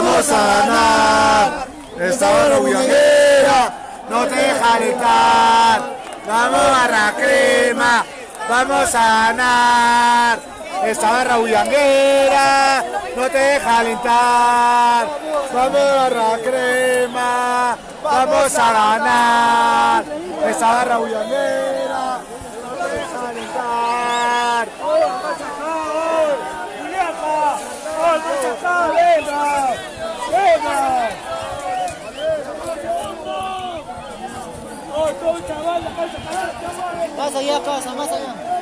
vamos a ganar. Esta barra bullanguera no te deja gritar. Vamos barra crema, vamos a ganar. Esta barra bullanguera no te deja alentar. Vamos barra crema, vamos a ganar. Esta barra bullanguera no te deja alentar. Más allá, casa, más allá.